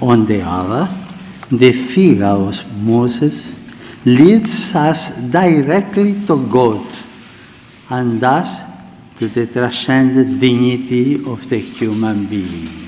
On the other, the figure of Moses leads us directly to God and thus to the transcendent dignity of the human being.